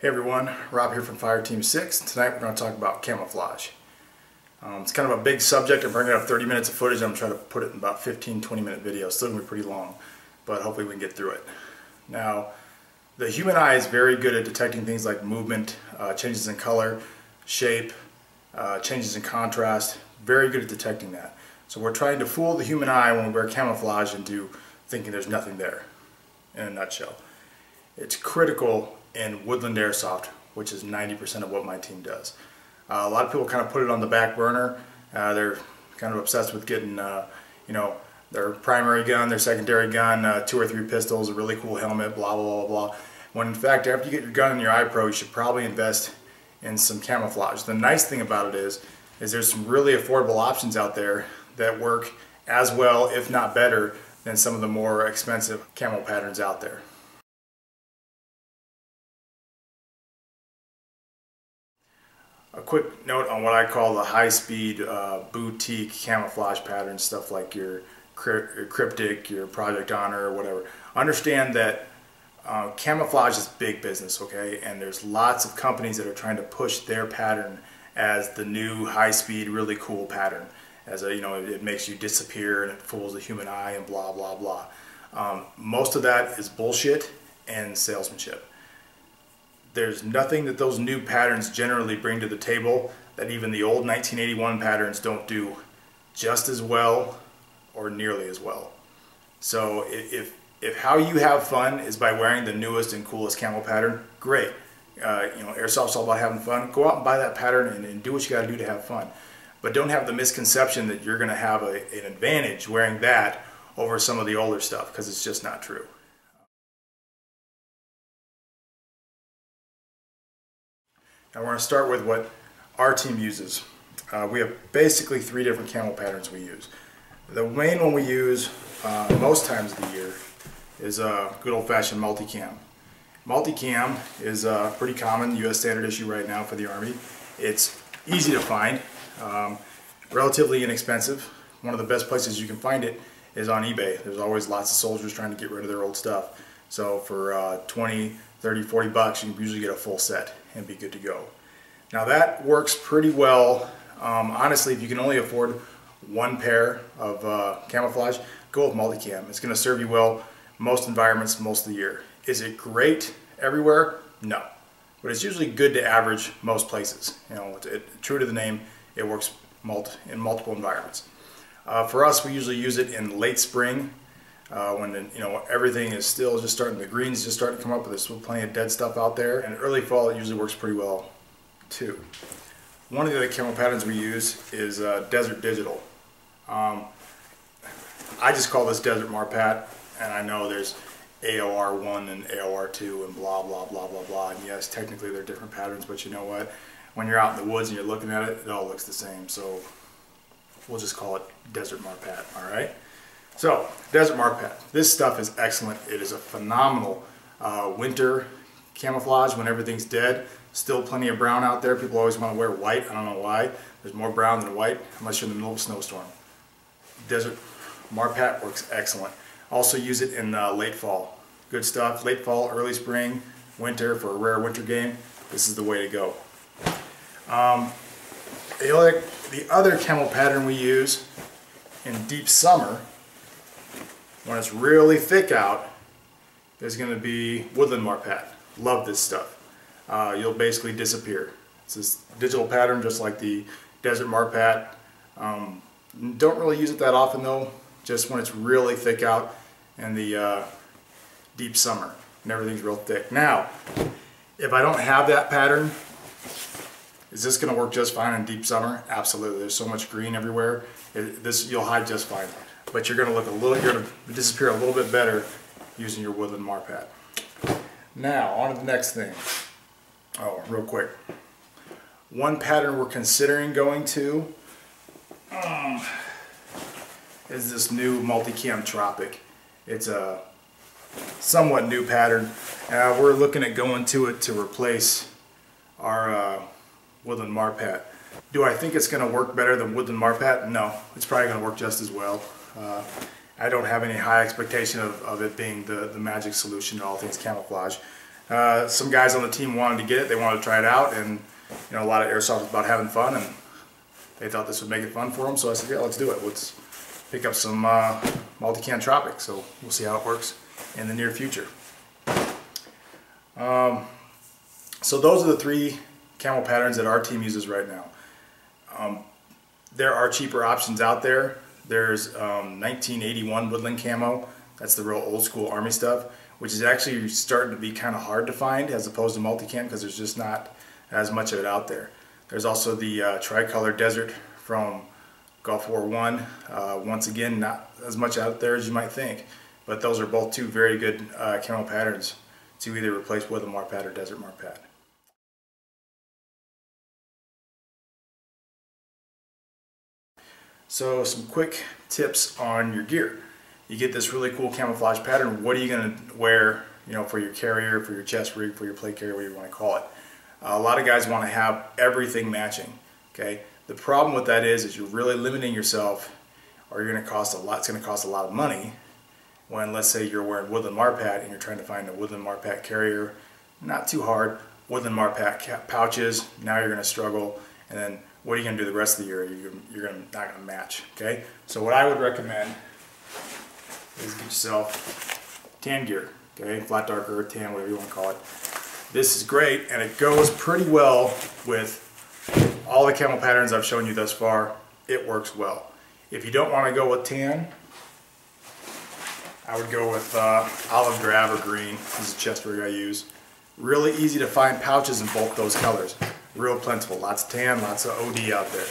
Hey everyone, Rob here from Fire Team 6. Tonight we're going to talk about camouflage. Um, it's kind of a big subject. I'm bringing up 30 minutes of footage. I'm trying to put it in about 15, 20 minute videos. Still going to be pretty long, but hopefully we can get through it. Now, the human eye is very good at detecting things like movement, uh, changes in color, shape, uh, changes in contrast. Very good at detecting that. So we're trying to fool the human eye when we wear camouflage into thinking there's nothing there, in a nutshell. It's critical in woodland airsoft, which is 90% of what my team does. Uh, a lot of people kind of put it on the back burner. Uh, they're kind of obsessed with getting, uh, you know, their primary gun, their secondary gun, uh, two or three pistols, a really cool helmet, blah, blah, blah, blah. When in fact, after you get your gun in your eye pro, you should probably invest in some camouflage. The nice thing about it is, is there's some really affordable options out there that work as well, if not better, than some of the more expensive camo patterns out there. A quick note on what I call the high-speed uh, boutique camouflage patterns, stuff like your, your Kryptek, your Project Honor, or whatever. Understand that uh, camouflage is big business, okay? And there's lots of companies that are trying to push their pattern as the new high-speed, really cool pattern. As a, you know, it makes you disappear and it fools the human eye and blah, blah, blah. Um, most of that is bullshit and salesmanship there's nothing that those new patterns generally bring to the table that even the old 1981 patterns don't do just as well or nearly as well. So if, if how you have fun is by wearing the newest and coolest camo pattern, great. Uh, you know, airsoft's all about having fun. Go out and buy that pattern and, and do what you got to do to have fun. But don't have the misconception that you're going to have a, an advantage wearing that over some of the older stuff because it's just not true. Now we're to start with what our team uses. Uh, we have basically three different camo patterns we use. The main one we use uh, most times of the year is a good old-fashioned multicam. Multicam is uh, pretty common U.S. standard issue right now for the Army. It's easy to find, um, relatively inexpensive. One of the best places you can find it is on eBay. There's always lots of soldiers trying to get rid of their old stuff. So for uh, 20, 30, 40 bucks, you can usually get a full set and be good to go. Now that works pretty well. Um, honestly, if you can only afford one pair of uh, camouflage, go with multicam. It's going to serve you well most environments most of the year. Is it great everywhere? No. But it's usually good to average most places. You know, it, it, true to the name, it works in multiple environments. Uh, for us, we usually use it in late spring uh, when the, you know everything is still just starting, the greens just starting to come up, but there's still plenty of dead stuff out there. And early fall, it usually works pretty well too. One of the other camo patterns we use is uh, Desert Digital. Um, I just call this Desert Marpat, and I know there's AOR1 and AOR2 and blah, blah, blah, blah, blah. And yes, technically they're different patterns, but you know what? When you're out in the woods and you're looking at it, it all looks the same. So we'll just call it Desert Marpat, all right? So, Desert Mark Marpat. This stuff is excellent. It is a phenomenal uh, winter camouflage when everything's dead. Still plenty of brown out there. People always want to wear white. I don't know why. There's more brown than white unless you're in the middle of a snowstorm. Desert Marpat works excellent. Also use it in uh, late fall. Good stuff. Late fall, early spring, winter for a rare winter game. This is the way to go. Um, the, other, the other camo pattern we use in deep summer when it's really thick out, there's going to be woodland marpat. Love this stuff. Uh, you'll basically disappear. It's this digital pattern just like the desert marpat. Um, don't really use it that often though, just when it's really thick out in the uh, deep summer and everything's real thick. Now, if I don't have that pattern, is this going to work just fine in deep summer? Absolutely. There's so much green everywhere. It, this You'll hide just fine but you're going to look a little, you're going to disappear a little bit better using your woodland marpat. Now, on to the next thing. Oh, real quick. One pattern we're considering going to um, is this new Multicam Tropic. It's a somewhat new pattern. Uh, we're looking at going to it to replace our uh, Woodland Marpat. Do I think it's going to work better than Woodland Marpat? No, it's probably going to work just as well. Uh, I don't have any high expectation of, of it being the, the magic solution to all things camouflage. uh, some guys on the team wanted to get it. They wanted to try it out, and you know, a lot of airsoft is about having fun, and they thought this would make it fun for them. So I said, yeah, let's do it. Let's pick up some uh, multi-cam Tropic. So we'll see how it works in the near future. Um, so those are the three camo patterns that our team uses right now. Um, there are cheaper options out there. There's um, 1981 woodland camo. That's the real old school army stuff, which is actually starting to be kind of hard to find as opposed to multicam because there's just not as much of it out there. There's also the uh, tricolor desert from Gulf War One. Uh, once again, not as much out there as you might think, but those are both two very good uh, camo patterns to either replace Woodland Marpat or Desert Marpat. So some quick tips on your gear. You get this really cool camouflage pattern. What are you going to wear you know, for your carrier, for your chest rig, for your plate carrier, whatever you want to call it. Uh, a lot of guys want to have everything matching. Okay, the problem with that is, is you're really limiting yourself, or you're going to cost a lot. It's going to cost a lot of money. When let's say you're wearing Woodland Marpat and you're trying to find a Woodland Marpat carrier, not too hard. Woodland Marpat pouches. Now you're going to struggle, and then what are you going to do the rest of the year? You're, you're gonna, not going to match. Okay, so what I would recommend is get yourself tan gear. Okay, flat dark earth, tan, whatever you want to call it. This is great, and it goes pretty well with all the camo patterns I've shown you thus far. It works well. If you don't want to go with tan, I would go with uh, olive drab or green. This is a chest rig I use. Really easy to find pouches in both those colors. Real plentiful. Lots of tan, lots of OD out there.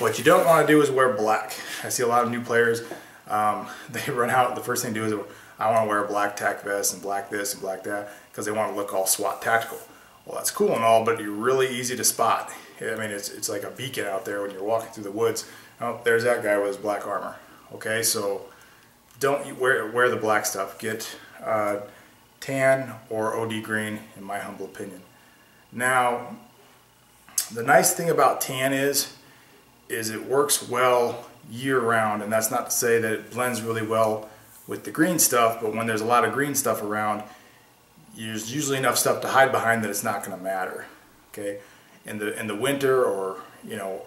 What you don't want to do is wear black. I see a lot of new players, um, they run out, the first thing to do is I want to wear a black tack vest and black this and black that because they want to look all SWAT tactical. Well, that's cool and all, but you're really easy to spot. I mean, it's, it's like a beacon out there when you're walking through the woods. Oh, there's that guy with his black armor. Okay, so don't wear, wear the black stuff. Get uh, tan or OD green, in my humble opinion. Now, the nice thing about tan is, is it works well year round, and that's not to say that it blends really well with the green stuff, but when there's a lot of green stuff around, there's usually enough stuff to hide behind that it's not going to matter. Okay, in the in the winter or you know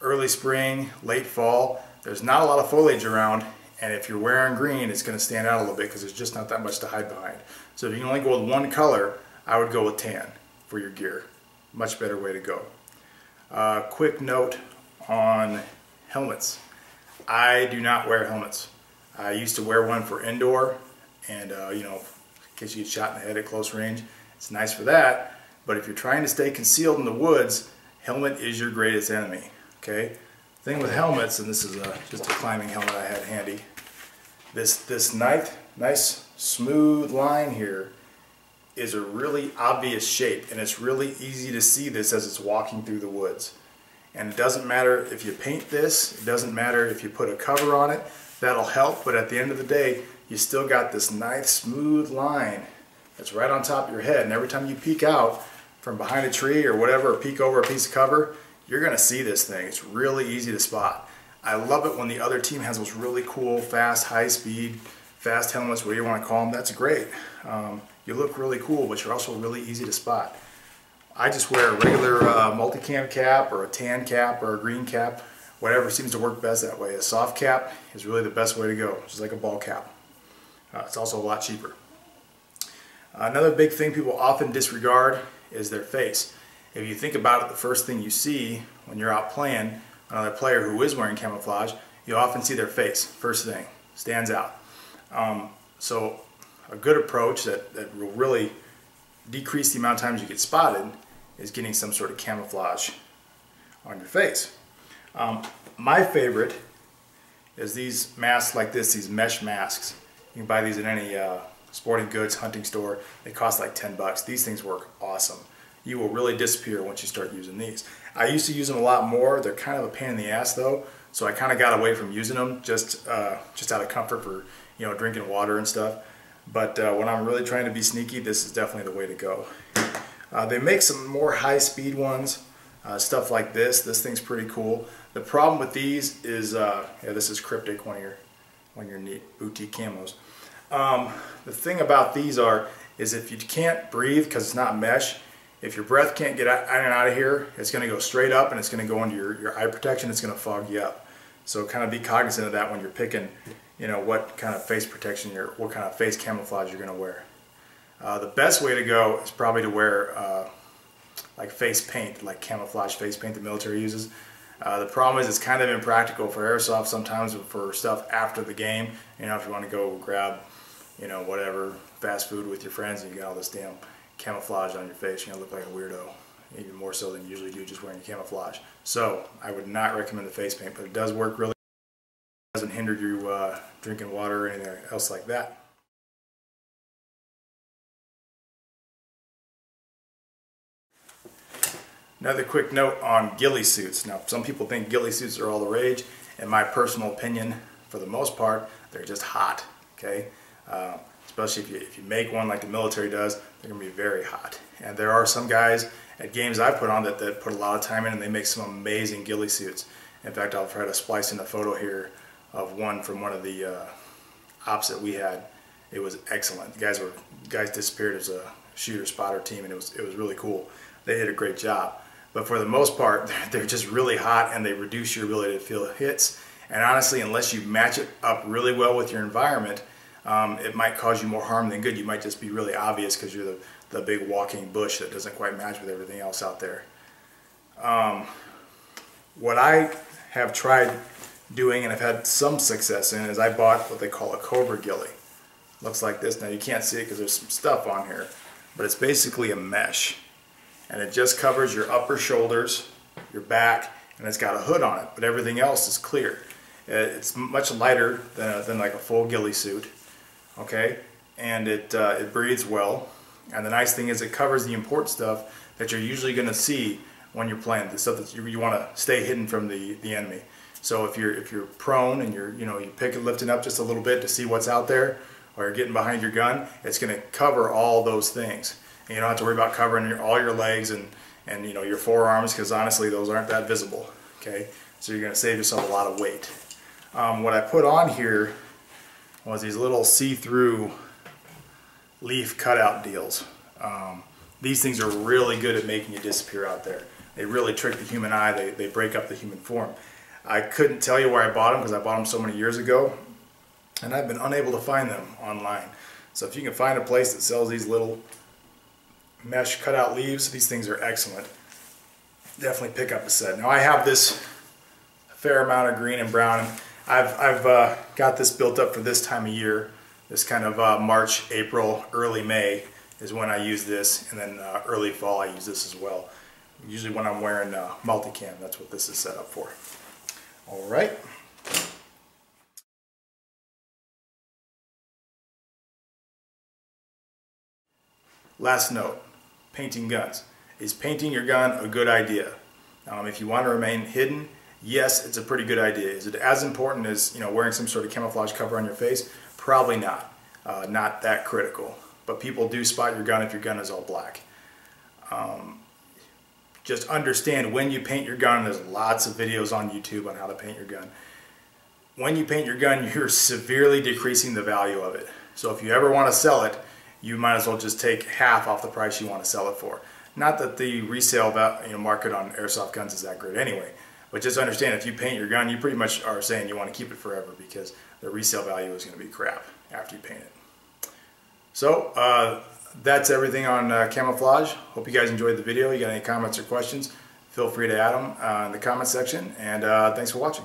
early spring, late fall, there's not a lot of foliage around, and if you're wearing green, it's going to stand out a little bit because there's just not that much to hide behind. So if you can only go with one color, I would go with tan for your gear. Much better way to go. Uh, quick note on helmets. I do not wear helmets. I used to wear one for indoor and uh, you know, in case you get shot in the head at close range. It's nice for that, but if you're trying to stay concealed in the woods, helmet is your greatest enemy, okay? Thing with helmets, and this is a, just a climbing helmet I had handy, this, this nice, nice smooth line here is a really obvious shape and it's really easy to see this as it's walking through the woods. And it doesn't matter if you paint this, it doesn't matter if you put a cover on it, that'll help, but at the end of the day, you still got this nice smooth line that's right on top of your head. And every time you peek out from behind a tree or whatever, or peek over a piece of cover, you're gonna see this thing. It's really easy to spot. I love it when the other team has those really cool, fast, high speed, fast helmets, whatever you wanna call them, that's great. Um, you look really cool, but you're also really easy to spot. I just wear a regular uh, multicam cap or a tan cap or a green cap, whatever seems to work best that way. A soft cap is really the best way to go, just like a ball cap. Uh, it's also a lot cheaper. Another big thing people often disregard is their face. If you think about it, the first thing you see when you're out playing another player who is wearing camouflage, you often see their face, first thing, stands out. Um, so a good approach that, that will really decrease the amount of times you get spotted is getting some sort of camouflage on your face. Um, my favorite is these masks like this, these mesh masks. You can buy these at any uh, sporting goods hunting store. They cost like 10 bucks. These things work awesome. You will really disappear once you start using these. I used to use them a lot more. They're kind of a pain in the ass though, so I kind of got away from using them just uh, just out of comfort for you know drinking water and stuff. But uh, when I'm really trying to be sneaky, this is definitely the way to go. Uh, they make some more high-speed ones, uh, stuff like this. This thing's pretty cool. The problem with these is, uh, yeah, this is Kryptek, one of your, one of your neat boutique camos. Um, the thing about these are, is if you can't breathe because it's not mesh, if your breath can't get out and out of here, it's going to go straight up and it's going to go into your, your eye protection. It's going to fog you up. So kind of be cognizant of that when you're picking, you know, what kind of face protection you're, what kind of face camouflage you're going to wear. Uh, the best way to go is probably to wear uh, like face paint, like camouflage face paint the military uses. Uh, the problem is it's kind of impractical for airsoft sometimes for stuff after the game. You know, if you want to go grab, you know, whatever, fast food with your friends and you got all this damn camouflage on your face, you're going to look like a weirdo. Even more so than you usually do just wearing camouflage. So I would not recommend the face paint, but it does work really hinder you uh, drinking water or anything else like that. Another quick note on ghillie suits. Now, some people think ghillie suits are all the rage. In my personal opinion, for the most part, they're just hot, okay? Uh, especially if you, if you make one like the military does, they're gonna be very hot. And there are some guys at games I've put on that, that put a lot of time in and they make some amazing ghillie suits. In fact, I'll try to splice in a photo here of one from one of the uh, ops that we had. It was excellent. The guys were guys disappeared as a shooter spotter team and it was, it was really cool. They did a great job. But for the most part, they're just really hot and they reduce your ability to feel hits. And honestly, unless you match it up really well with your environment, um, it might cause you more harm than good. You might just be really obvious because you're the, the big walking bush that doesn't quite match with everything else out there. Um, what I have tried doing and I've had some success in is I bought what they call a Cobra Ghillie. Looks like this. Now you can't see it because there's some stuff on here, but it's basically a mesh and it just covers your upper shoulders, your back, and it's got a hood on it, but everything else is clear. Uh, it's much lighter than, than like a full ghillie suit, okay? And it, uh, it breathes well. And the nice thing is it covers the important stuff that you're usually gonna see when you're playing, the stuff that you, you wanna stay hidden from the, the enemy. So if you're, if you're prone and you're, you know, you pick it lifting up just a little bit to see what's out there, or you're getting behind your gun, it's gonna cover all those things you don't have to worry about covering your, all your legs and, and you know your forearms because honestly those aren't that visible. Okay, so you're going to save yourself a lot of weight. Um, what I put on here was these little see-through leaf cutout deals. Um, these things are really good at making you disappear out there. They really trick the human eye. They, they break up the human form. I couldn't tell you where I bought them because I bought them so many years ago and I've been unable to find them online. So if you can find a place that sells these little mesh cutout leaves. These things are excellent. Definitely pick up a set. Now I have this fair amount of green and brown. I've, I've uh, got this built up for this time of year. This kind of uh, March, April, early May is when I use this. And then uh, early fall I use this as well. Usually when I'm wearing uh, multicam, that's what this is set up for. All right. Last note painting guns. Is painting your gun a good idea? Um, if you want to remain hidden, yes, it's a pretty good idea. Is it as important as you know wearing some sort of camouflage cover on your face? Probably not. Uh, not that critical. But people do spot your gun if your gun is all black. Um, just understand when you paint your gun, there's lots of videos on YouTube on how to paint your gun. When you paint your gun, you're severely decreasing the value of it. So if you ever want to sell it, you might as well just take half off the price you want to sell it for. Not that the resale you know, market on airsoft guns is that great anyway, but just understand if you paint your gun, you pretty much are saying you want to keep it forever because the resale value is going to be crap after you paint it. So uh, that's everything on uh, camouflage. Hope you guys enjoyed the video. You got any comments or questions, feel free to add them uh, in the comment section. And uh, thanks for watching.